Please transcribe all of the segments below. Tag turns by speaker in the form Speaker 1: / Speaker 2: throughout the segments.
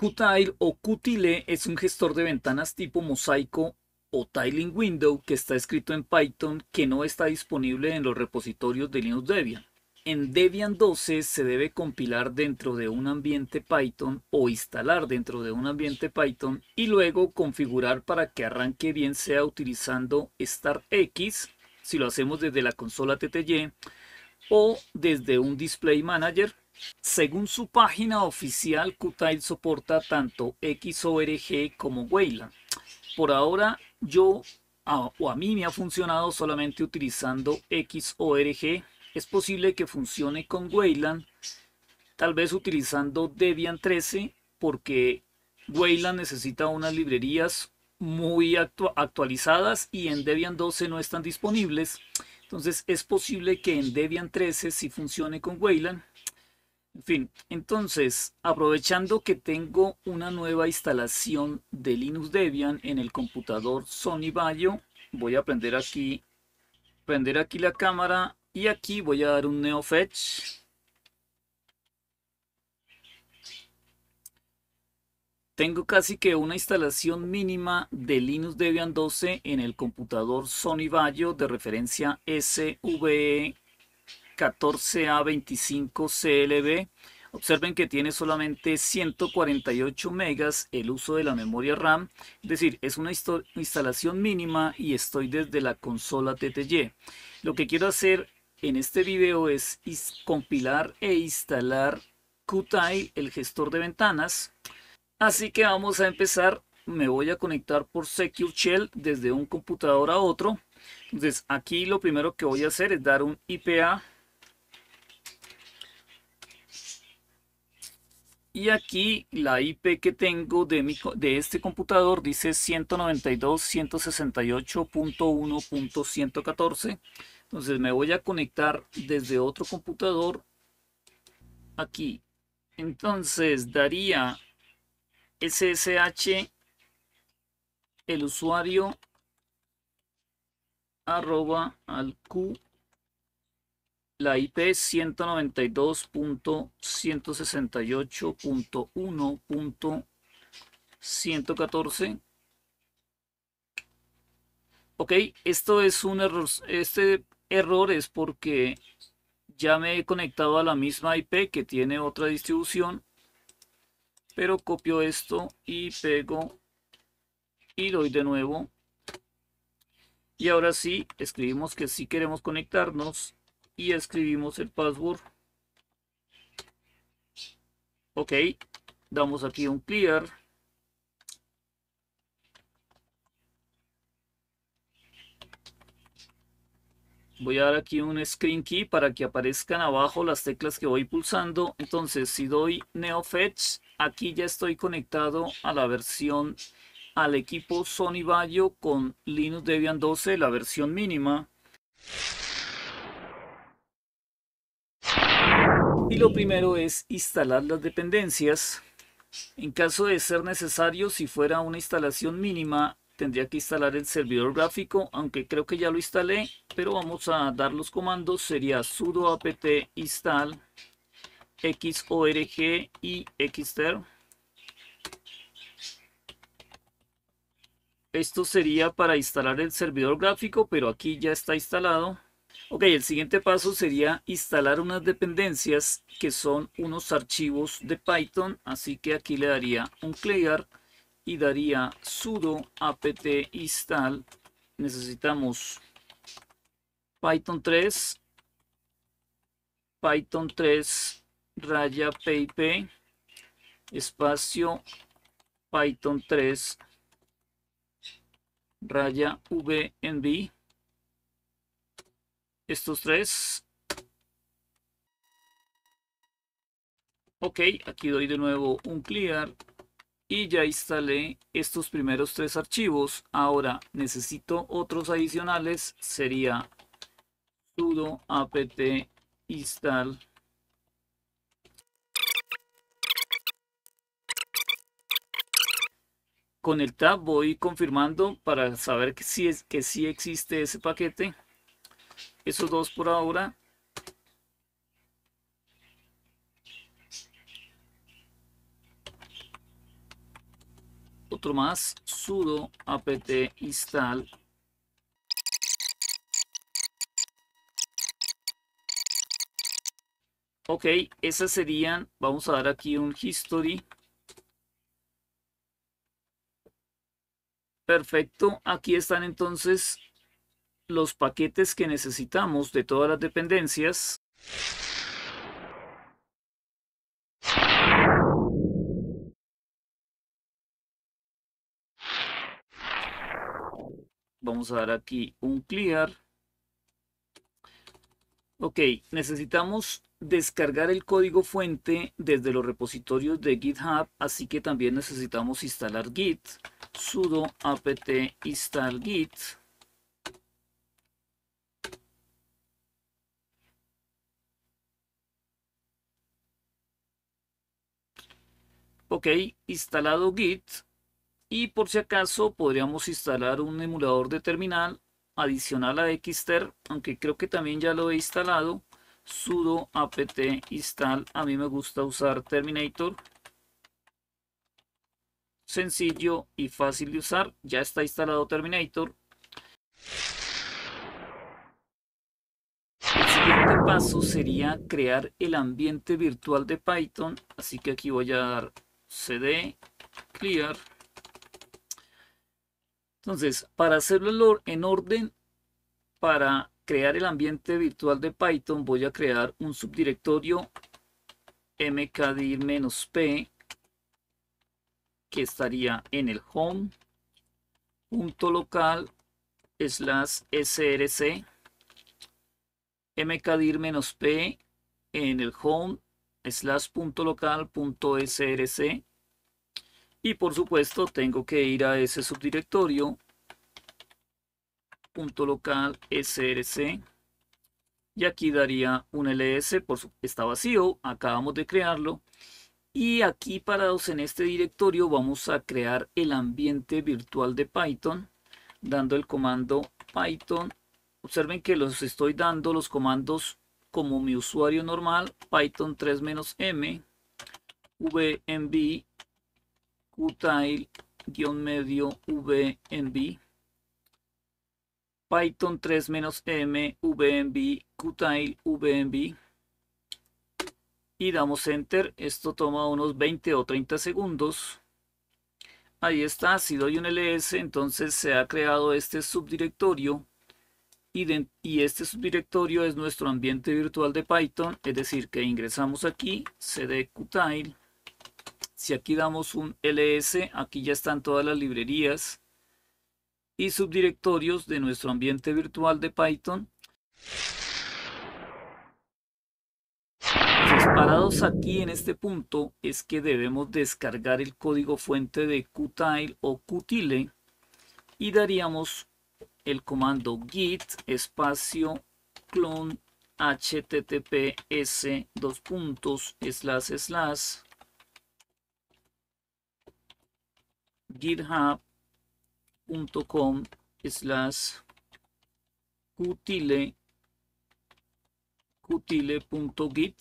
Speaker 1: Qtile o Qtile es un gestor de ventanas tipo mosaico o tiling window que está escrito en Python que no está disponible en los repositorios de Linux Debian. En Debian 12 se debe compilar dentro de un ambiente Python o instalar dentro de un ambiente Python y luego configurar para que arranque bien sea utilizando StartX si lo hacemos desde la consola TTY o desde un Display Manager según su página oficial, Qtile soporta tanto XORG como Wayland. Por ahora, yo o a mí me ha funcionado solamente utilizando XORG. Es posible que funcione con Wayland, tal vez utilizando Debian 13, porque Wayland necesita unas librerías muy actualizadas y en Debian 12 no están disponibles. Entonces es posible que en Debian 13 sí funcione con Wayland en fin, entonces, aprovechando que tengo una nueva instalación de Linux Debian en el computador Sony Vaio, voy a prender aquí, prender aquí la cámara y aquí voy a dar un neofetch. Tengo casi que una instalación mínima de Linux Debian 12 en el computador Sony Vaio de referencia SVE 14A25CLB. Observen que tiene solamente 148 megas el uso de la memoria RAM, es decir, es una instalación mínima y estoy desde la consola TTY. Lo que quiero hacer en este video es compilar e instalar Qtile, el gestor de ventanas. Así que vamos a empezar. Me voy a conectar por Secure Shell desde un computador a otro. Entonces aquí lo primero que voy a hacer es dar un IPA Y aquí la IP que tengo de, mi, de este computador dice 192.168.1.114. Entonces me voy a conectar desde otro computador aquí. Entonces daría SSH el usuario arroba al Q la IP 192.168.1.114. Ok, esto es un error. Este error es porque ya me he conectado a la misma IP que tiene otra distribución. Pero copio esto y pego y doy de nuevo. Y ahora sí, escribimos que si queremos conectarnos y escribimos el password. Ok, damos aquí un clear. Voy a dar aquí un screen key para que aparezcan abajo las teclas que voy pulsando. Entonces, si doy NeoFetch, aquí ya estoy conectado a la versión, al equipo Sony Vaio con Linux Debian 12, la versión mínima. Lo primero es instalar las dependencias. En caso de ser necesario, si fuera una instalación mínima, tendría que instalar el servidor gráfico, aunque creo que ya lo instalé, pero vamos a dar los comandos, sería sudo apt install xorg y xter. Esto sería para instalar el servidor gráfico, pero aquí ya está instalado. Ok, el siguiente paso sería instalar unas dependencias que son unos archivos de Python. Así que aquí le daría un clear y daría sudo apt install. Necesitamos Python 3, Python 3 raya pip, espacio Python 3 raya vnb estos tres. Ok, aquí doy de nuevo un clear y ya instalé estos primeros tres archivos. Ahora necesito otros adicionales. Sería sudo apt install con el tab voy confirmando para saber que sí, es, que sí existe ese paquete esos dos por ahora. otro más, sudo apt install Ok, esas serían, vamos a dar aquí un history. Perfecto, aquí están entonces los paquetes que necesitamos de todas las dependencias. Vamos a dar aquí un clear. Ok, necesitamos descargar el código fuente desde los repositorios de GitHub, así que también necesitamos instalar git, sudo apt install git. Ok, instalado git. Y por si acaso podríamos instalar un emulador de terminal adicional a Xter, aunque creo que también ya lo he instalado sudo apt install. A mí me gusta usar Terminator. Sencillo y fácil de usar. Ya está instalado Terminator. El siguiente paso sería crear el ambiente virtual de Python. Así que aquí voy a dar cd clear. Entonces, para hacerlo en orden, para crear el ambiente virtual de Python voy a crear un subdirectorio mkdir-p que estaría en el home punto local slash src mkdir-p en el home slash punto local punto src y por supuesto tengo que ir a ese subdirectorio punto local src y aquí daría un ls por su, está vacío acabamos de crearlo. Y aquí parados en este directorio vamos a crear el ambiente virtual de python dando el comando python. Observen que los estoy dando los comandos como mi usuario normal python 3 m vmv qtile guion medio vmv Python 3-m vmv qtile vmv y damos enter. Esto toma unos 20 o 30 segundos. Ahí está si doy un ls entonces se ha creado este subdirectorio y, este subdirectorio es nuestro ambiente virtual de Python es decir que ingresamos aquí cd qtile si aquí damos un ls aquí ya están todas las librerías y subdirectorios de nuestro ambiente virtual de Python. parados aquí en este punto es que debemos descargar el código fuente de Qtile o Qtile y daríamos el comando git espacio clone https dos puntos slash slash github com slash qtile qtile.git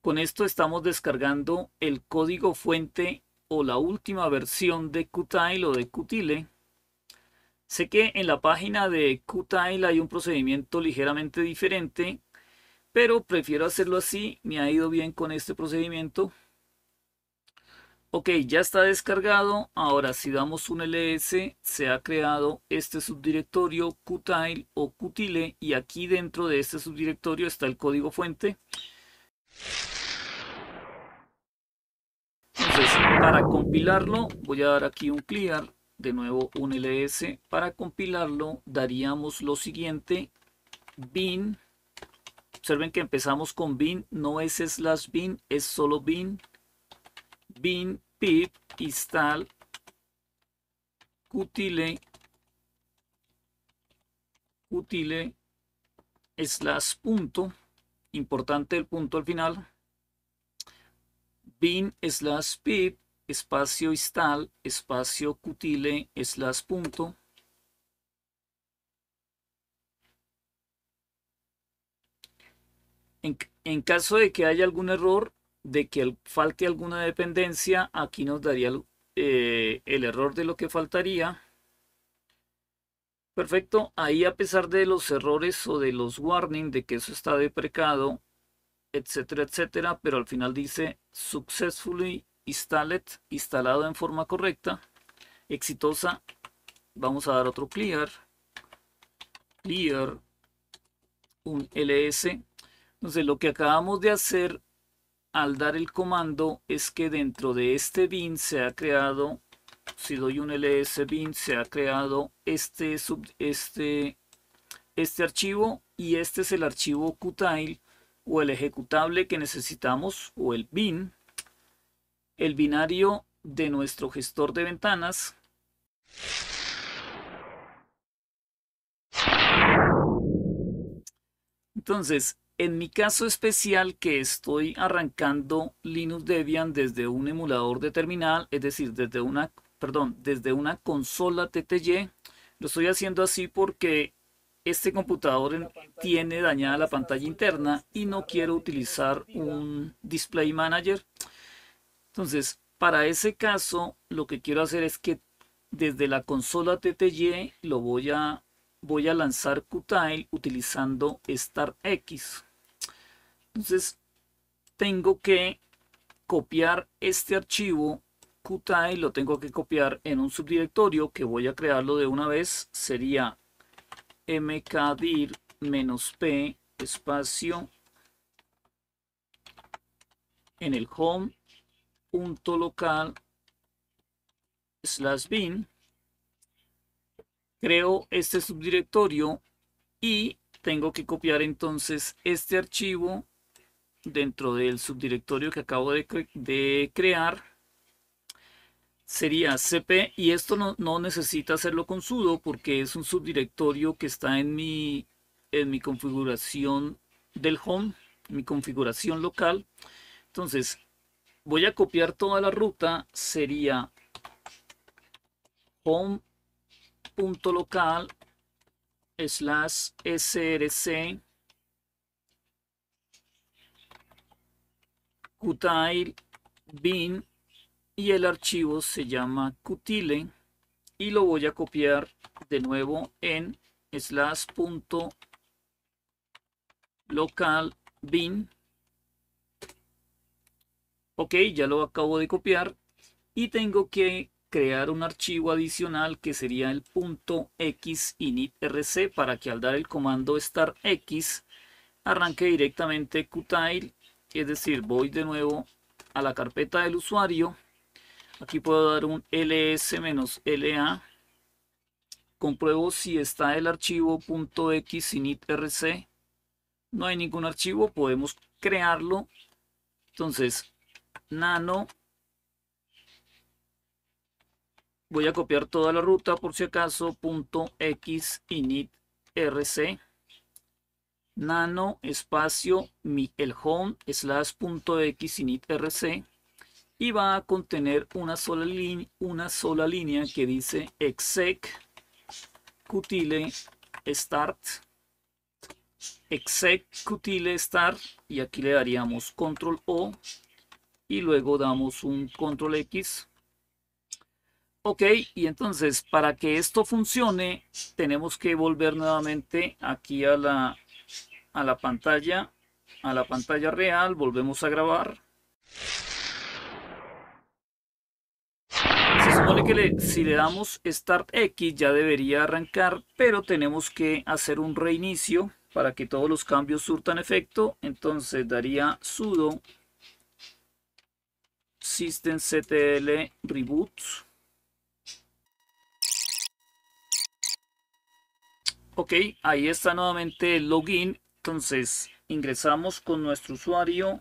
Speaker 1: con esto estamos descargando el código fuente o la última versión de Qtile o de Qtile sé que en la página de Qtile hay un procedimiento ligeramente diferente pero prefiero hacerlo así me ha ido bien con este procedimiento Ok, ya está descargado. Ahora si damos un ls, se ha creado este subdirectorio qtile o qtile y aquí dentro de este subdirectorio está el código fuente. Entonces, para compilarlo, voy a dar aquí un clear, de nuevo un ls. Para compilarlo, daríamos lo siguiente, bin. Observen que empezamos con bin, no es slash bin, es solo bin. Bin pip install qtile qtile slash punto. Importante el punto al final. Bin slash pip espacio install espacio qtile slash punto en, en caso de que haya algún error de que falte alguna dependencia, aquí nos daría eh, el error de lo que faltaría. Perfecto, ahí a pesar de los errores o de los warnings de que eso está deprecado, etcétera, etcétera, pero al final dice successfully installed, instalado en forma correcta, exitosa. Vamos a dar otro clear, clear, un ls. Entonces lo que acabamos de hacer al dar el comando es que dentro de este bin se ha creado, si doy un ls bin, se ha creado este, sub, este, este archivo y este es el archivo qtile o el ejecutable que necesitamos o el bin, el binario de nuestro gestor de ventanas. Entonces, en mi caso especial que estoy arrancando Linux Debian desde un emulador de terminal, es decir, desde una, perdón, desde una consola TTY, lo estoy haciendo así porque este computador tiene dañada la pantalla interna y no quiero utilizar un display manager. Entonces, para ese caso, lo que quiero hacer es que desde la consola TTY lo voy a, voy a lanzar Qtile utilizando StartX. Entonces, tengo que copiar este archivo Qtile, lo tengo que copiar en un subdirectorio que voy a crearlo de una vez. Sería mkdir-p espacio en el home punto local slash bin. Creo este subdirectorio y tengo que copiar entonces este archivo dentro del subdirectorio que acabo de, de crear. Sería cp y esto no, no, necesita hacerlo con sudo porque es un subdirectorio que está en mi en mi configuración del home mi configuración local. Entonces voy a copiar toda la ruta sería home.local slash src qtile bin y el archivo se llama qtile y lo voy a copiar de nuevo en slash punto local bin ok ya lo acabo de copiar y tengo que crear un archivo adicional que sería el punto x initrc para que al dar el comando start x arranque directamente qtile es decir voy de nuevo a la carpeta del usuario Aquí puedo dar un ls-la. Compruebo si está el archivo .x initrc. No hay ningún archivo, podemos crearlo. Entonces, nano. Voy a copiar toda la ruta por si acaso. .x initrc. Nano espacio mi, el home slash .x initrc y va a contener una sola, una sola línea que dice exec qtile start exec qtile start y aquí le daríamos control o y luego damos un control x ok y entonces para que esto funcione tenemos que volver nuevamente aquí a la a la pantalla a la pantalla real volvemos a grabar que si le damos Start X ya debería arrancar, pero tenemos que hacer un reinicio para que todos los cambios surtan efecto. Entonces daría sudo systemctl reboot. Ok, ahí está nuevamente el login. Entonces ingresamos con nuestro usuario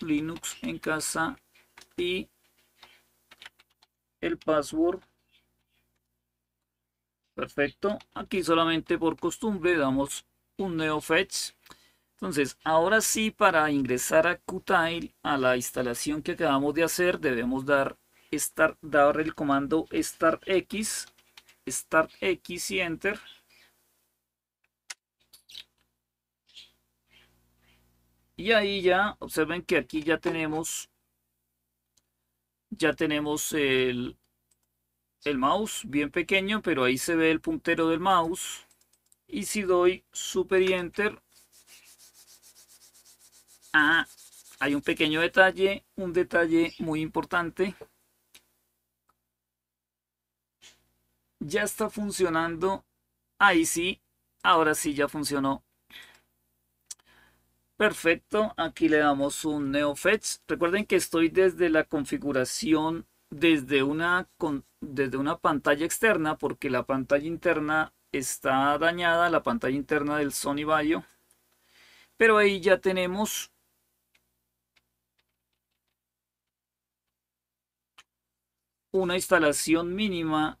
Speaker 1: Linux en casa y el password. Perfecto. Aquí solamente por costumbre damos un neofetch. Entonces, ahora sí, para ingresar a Qtile, a la instalación que acabamos de hacer, debemos dar, start, dar el comando startx, startx y enter. Y ahí ya, observen que aquí ya tenemos ya tenemos el, el mouse bien pequeño, pero ahí se ve el puntero del mouse. Y si doy super y enter, ah, hay un pequeño detalle, un detalle muy importante. Ya está funcionando. Ahí sí, ahora sí ya funcionó. Perfecto, aquí le damos un NeoFetch. Recuerden que estoy desde la configuración desde una, desde una pantalla externa porque la pantalla interna está dañada, la pantalla interna del Sony Vaio. Pero ahí ya tenemos una instalación mínima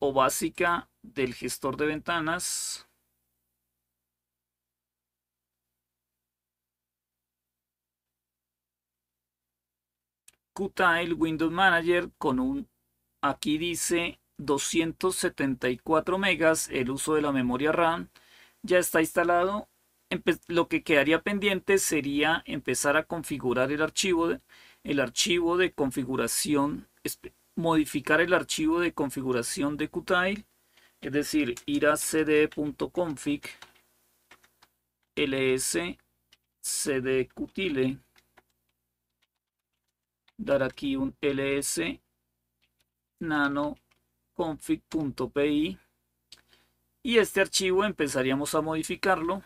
Speaker 1: o básica del gestor de ventanas Qtile Windows Manager con un, aquí dice 274 megas, el uso de la memoria RAM ya está instalado. lo que quedaría pendiente sería empezar a configurar el archivo, de, el archivo de configuración, modificar el archivo de configuración de Qtile, es decir, ir a cd.config ls cdqtile dar aquí un ls nano config.pi y este archivo empezaríamos a modificarlo.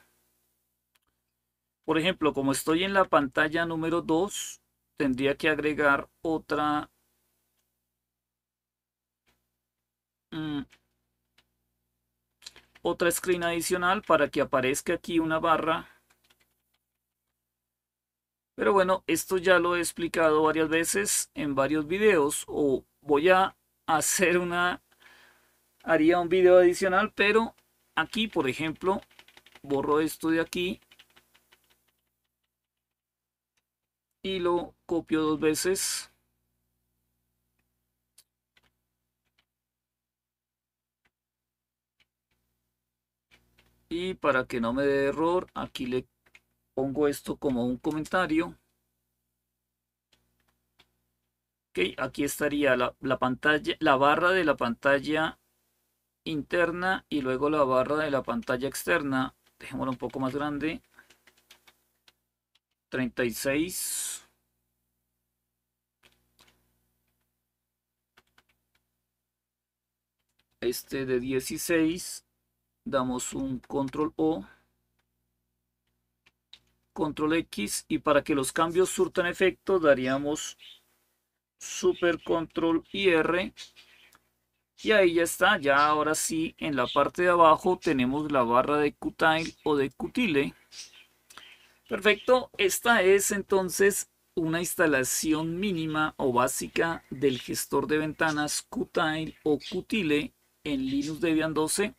Speaker 1: Por ejemplo, como estoy en la pantalla número 2, tendría que agregar otra mm, otra screen adicional para que aparezca aquí una barra pero bueno, esto ya lo he explicado varias veces en varios videos o voy a hacer una, haría un video adicional, pero aquí por ejemplo, borro esto de aquí y lo copio dos veces. Y para que no me dé error, aquí le pongo esto como un comentario. Ok, aquí estaría la, la, pantalla, la barra de la pantalla interna y luego la barra de la pantalla externa. Dejémosla un poco más grande. 36. Este de 16. Damos un control O control X y para que los cambios surtan efecto daríamos super control y R. Y ahí ya está, ya ahora sí en la parte de abajo tenemos la barra de Qtile o de Qtile perfecto, esta es entonces una instalación mínima o básica del gestor de ventanas Qtile o Qtile en Linux Debian 12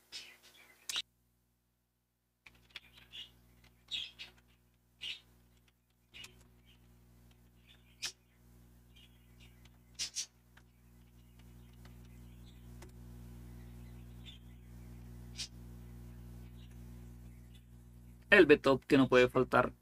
Speaker 1: el BTOP que no puede faltar.